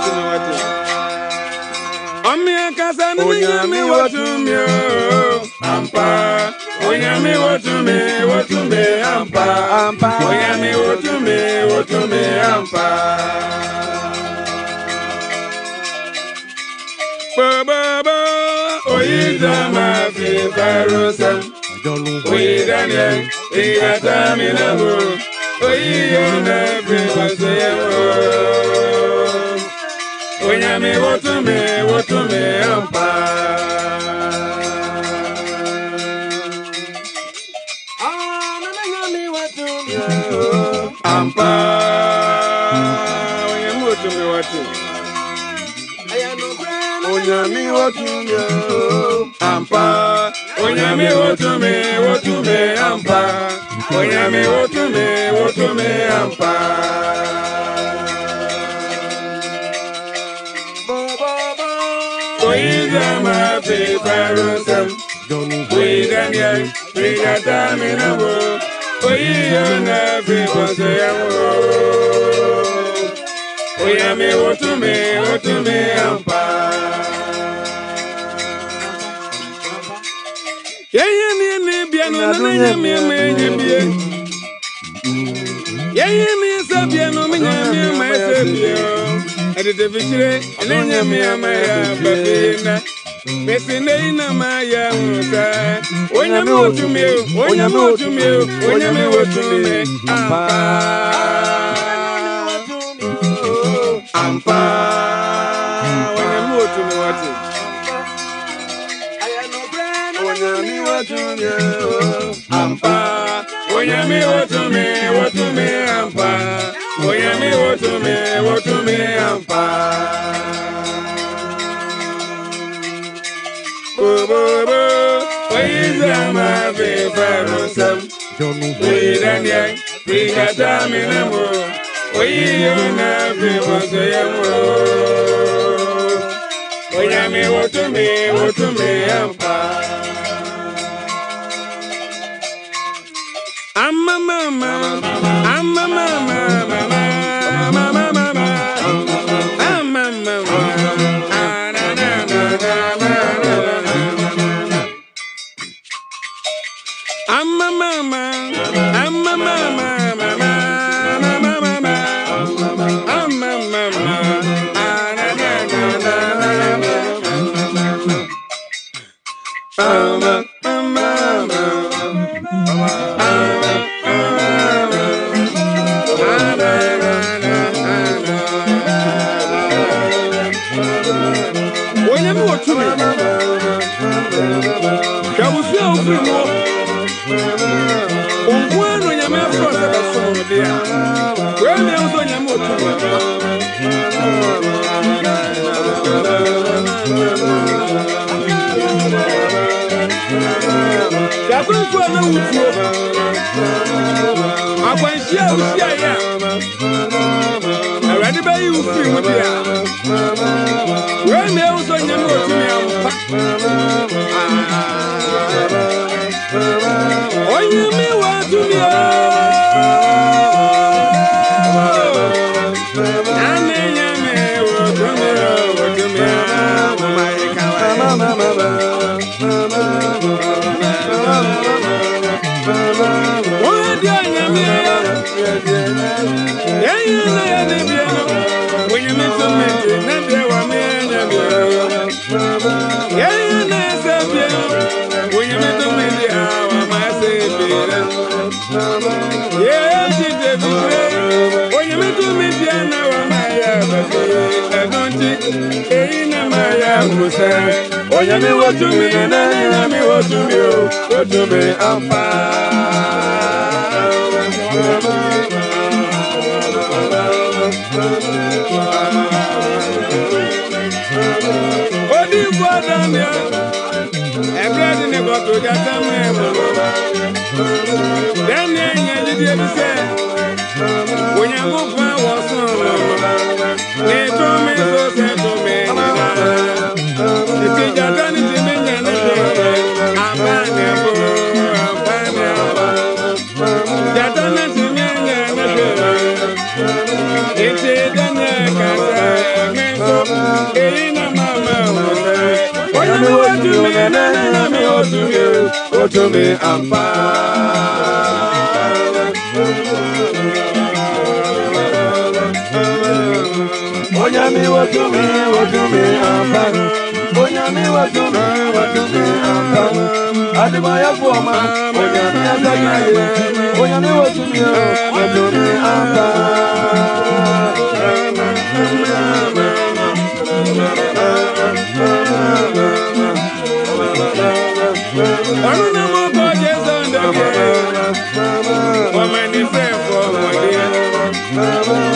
wotu mi wájú. Ọmọ yẹn kasa ní yẹn mi wotu mi o. Àmpa oyè mi wotu mi wotu mi àmpa. Àmpa oyè mi wotu mi wotu mi àmpa. Bàbá oyin dàmà fi fẹ́rù sẹ́m. Oyin Daniel ìyàtọ̀ mi lọ́wọ́. Oyin yóò mẹ́fì ọ̀sẹ̀ yẹn o. waseyewo. Onyame wotu mi wotu mi ampa. Ampa. Onyame wotu mi. Onyami wotu mi. Ampa. Onyame wotu mi wotu mi ampa. Onyame wotu mi wotu mi ampa. Oyiza ma fi farosam. Oyi Daniel, rigata mi na wo. Oyi yona fi wose ya wo. Oyame wotu mi wotu mi ampa. Yeye mi ni bia no na na nya mi ma nya bia. Yeye mi sa bia no mi nya mi ma sa bia. Ede de fichire ene nya mi ma ya ba bina. Mesi ne ina ma ya musa. Onya mi wotu mi o, onya mi wotu Edede bichire, enenye mi amaya babina. Besi ne ina maya musa. Onyame otumi, onyame otumi, onyame otumi. Ampa. Ampa. Onyame otumi wati. Onyame otumi. Ampa. Onyame otumi, otumi oh. ampa. Onyame otumi, otumi. Me ampa. Bo bo bo, oyiza ma fe farosam. Mi na mo. Oyi yona fe woso ya mo. Onyame wotu me, wotu me ampa. Amma mama, amma mama, mama, mama, mama, mama, akwanhyia a wohyiaeɛ a awurade bɛyi wo firi mu deɛ wei na ɛwu sɛ nyame ɔtumi ampa yɛyɛ na yɛne bia no wonyame tumi nti na deɛ wɔ me anyame kuadamia ɛbrɛde ne bɔto gyatamɛ mɔnɔba dɛne nya gyidie bi sɛ onyankopɔn wɔ son ne tome so sɛ tome nyina nti gyata ne timi nya ne hwɛ aba ne bo aba ne aba gyata ne timi nya ne hwɛ nti dɛne kasa me nso eyi otumi amparo. Onyami otumi otumi amparo. Onyami otumi otumi amparo. Adimaya fuoma onyami adagaye. Onyami otumi otumi amparo. Bye-bye.